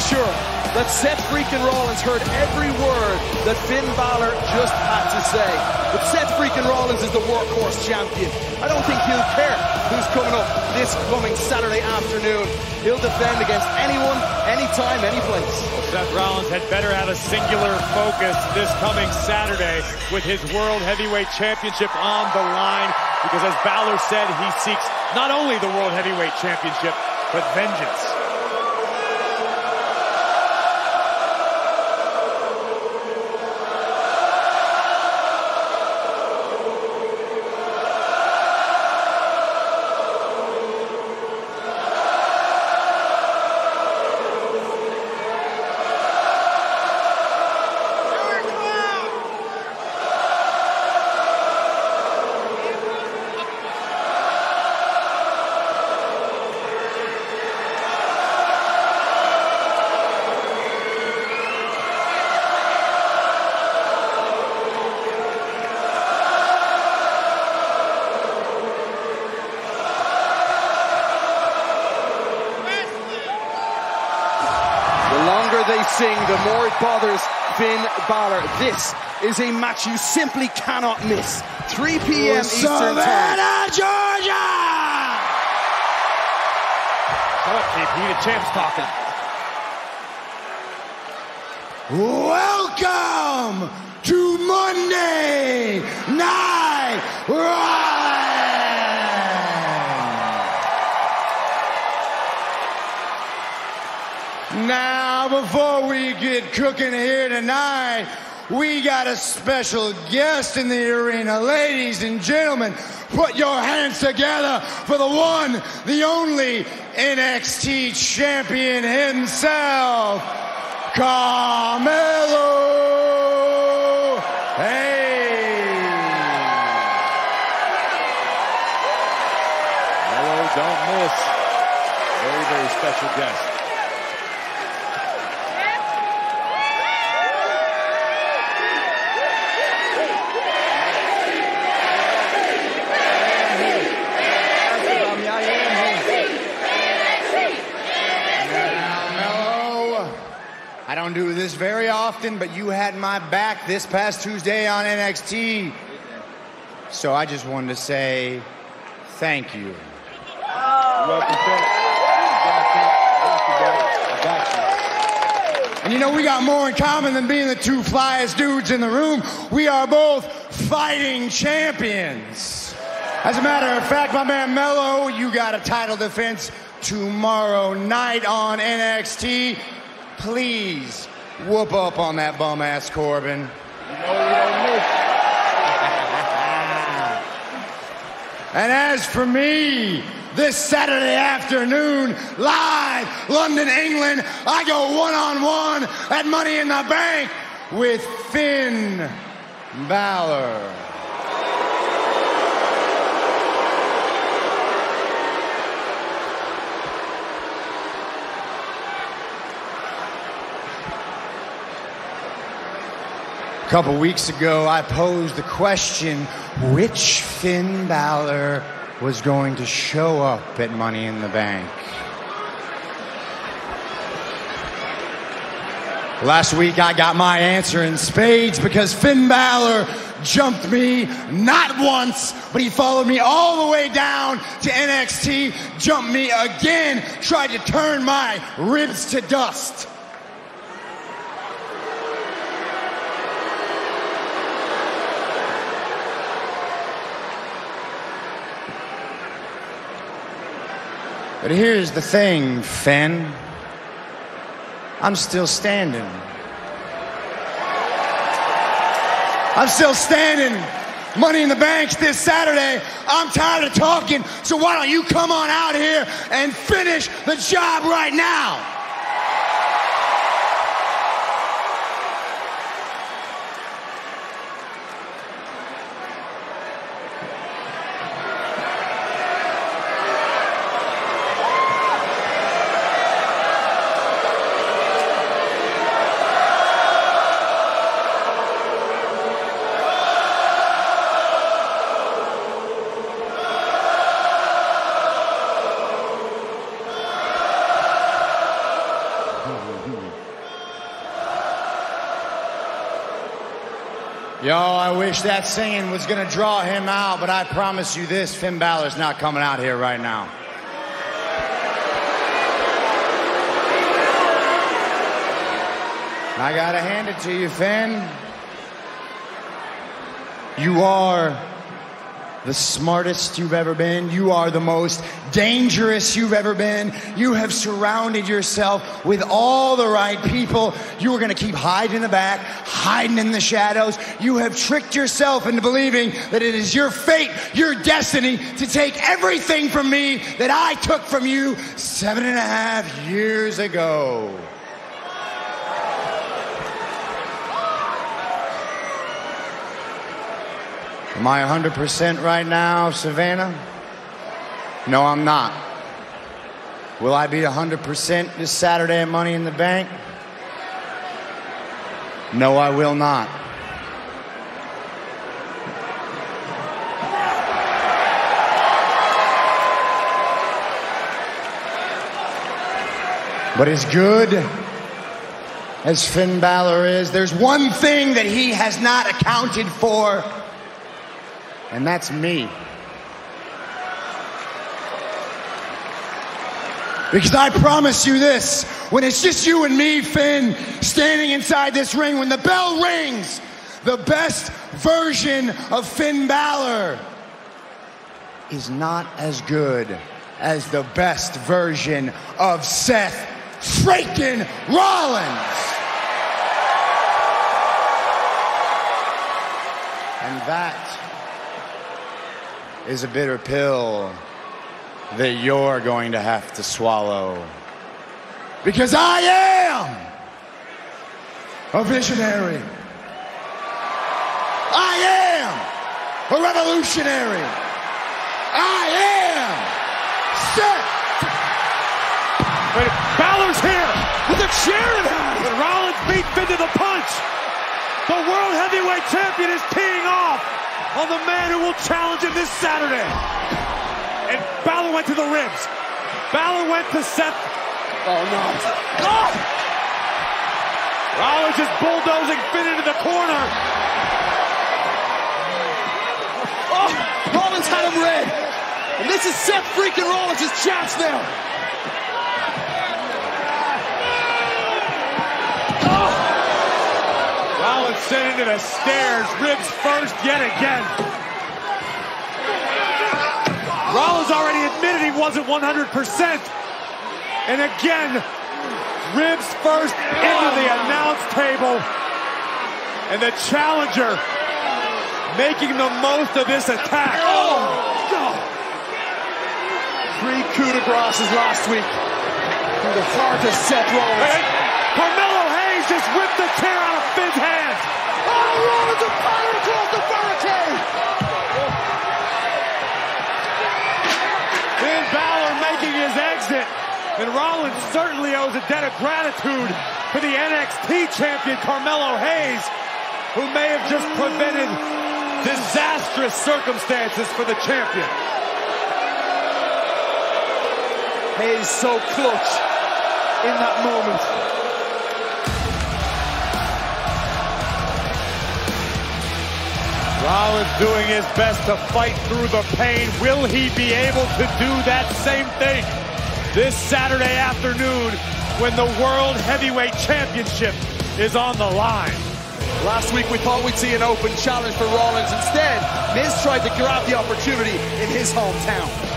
sure that Seth freaking Rollins heard every word that Finn Balor just had to say. But Seth freaking Rollins is the workhorse champion. I don't think he'll care who's coming up this coming Saturday afternoon. He'll defend against anyone, anytime, anyplace. Seth Rollins had better have a singular focus this coming Saturday with his World Heavyweight Championship on the line because as Balor said, he seeks not only the World Heavyweight Championship, but vengeance. The longer they sing, the more it bothers Finn Balor. This is a match you simply cannot miss. 3 p.m. Eastern Time. Georgia! Shut up, KP. The champ's talking. Welcome to Monday Night Raw! Now, before we get cooking here tonight, we got a special guest in the arena. Ladies and gentlemen, put your hands together for the one, the only NXT champion himself, Carmelo. Hey. Hello, don't miss. Very, very special guest. Melo. I don't do this very often, but you had my back this past Tuesday on NXT. So I just wanted to say thank you. And you know, we got more in common than being the two flyest dudes in the room. We are both fighting champions. As a matter of fact, my man Melo, you got a title defense tomorrow night on NXT. Please whoop up on that bum ass Corbin. And as for me, this Saturday afternoon, live, London, England, I go one on one at Money in the Bank with Finn Balor. Couple weeks ago, I posed the question which Finn Balor was going to show up at Money in the Bank. Last week, I got my answer in spades because Finn Balor jumped me not once, but he followed me all the way down to NXT, jumped me again, tried to turn my ribs to dust. But here's the thing, Finn. I'm still standing. I'm still standing. Money in the Bank this Saturday. I'm tired of talking, so why don't you come on out here and finish the job right now? Yo, I wish that singing was gonna draw him out, but I promise you this, Finn Balor's not coming out here right now. I gotta hand it to you, Finn. You are the smartest you've ever been. You are the most dangerous you've ever been. You have surrounded yourself with all the right people. You are going to keep hiding in the back, hiding in the shadows. You have tricked yourself into believing that it is your fate, your destiny to take everything from me that I took from you seven and a half years ago. Am I 100% right now, Savannah? No, I'm not. Will I be 100% this Saturday at Money in the Bank? No, I will not. But as good as Finn Balor is, there's one thing that he has not accounted for and that's me. Because I promise you this when it's just you and me, Finn, standing inside this ring, when the bell rings, the best version of Finn Balor is not as good as the best version of Seth freaking Rollins. And that is a bitter pill that you're going to have to swallow. Because I am a visionary. I am a revolutionary. I am set. Wait, Balor's here with a chair in hand. And Rollins beat Finn to the punch. The World Heavyweight Champion is teeing off on the man who will challenge him this Saturday. And Balor went to the ribs. Balor went to Seth. Oh, no. Oh! Rollins is bulldozing Finn into the corner. Oh, Rollins had him red. And this is Seth freaking Rollins' chance now. Rollins sent into the stairs, ribs first yet again. Rollins already admitted he wasn't 100%. And again, ribs first into the announce table. And the challenger making the most of this attack. Oh, God. Three coup de graces last week. Through the heart of Seth Rollins Carmelo Hayes just whipped the chair out of Finn's hands. Oh, Rollins is fired across the barricade. Finn Balor making his exit. And Rollins owes a debt of gratitude to the NXT champion Carmelo Hayes, who may have just prevented disastrous circumstances for the champion. Hayes so clutch in that moment. Rollins doing his best to fight through the pain. Will he be able to do that same thing this Saturday afternoon when the World Heavyweight Championship is on the line? Last week we thought we'd see an open challenge for Rollins. Instead, Miz tried to grab the opportunity in his hometown.